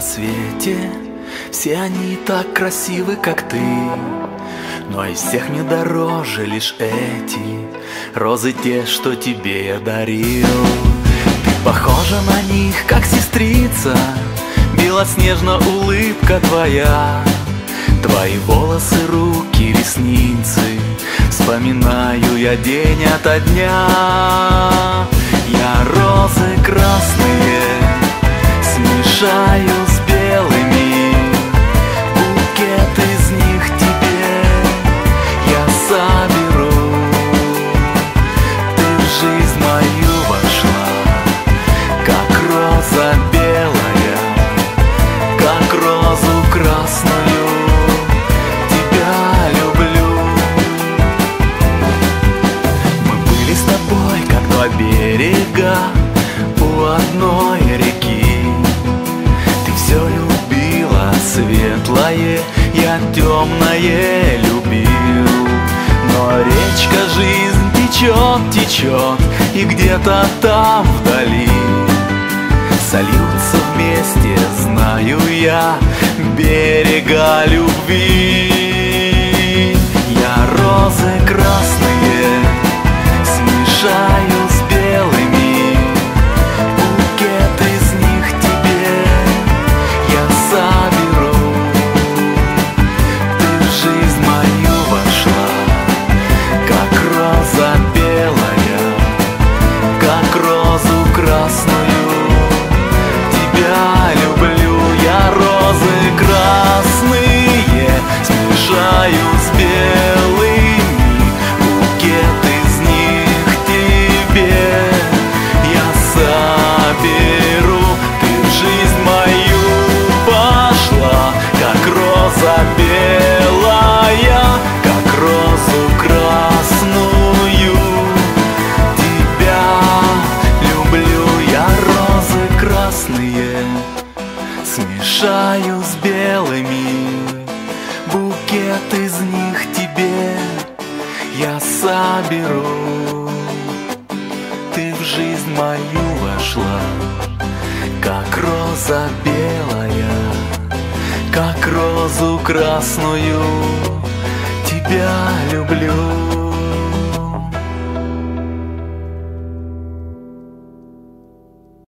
свете. Все они так красивы, как ты. Но из всех мне дороже лишь эти Розы те, что тебе я дарил. Ты похожа на них, как сестрица. Белоснежна улыбка твоя. Твои волосы, руки, ресницы. Вспоминаю я день ото дня. Я розы красные Смешаю роза белая Как розу красную. Тебя люблю. Мы были с тобой, как два берега У одной реки. Ты все любила светлое Я темное любил. Но речка жизнь течет, течет И где-то там вдали Сольются вместе, знаю я, берега любви. Смешаю с белыми. Букет из них тебе я соберу. Ты в жизнь мою вошла Как роза белая Как розу красную. Тебя люблю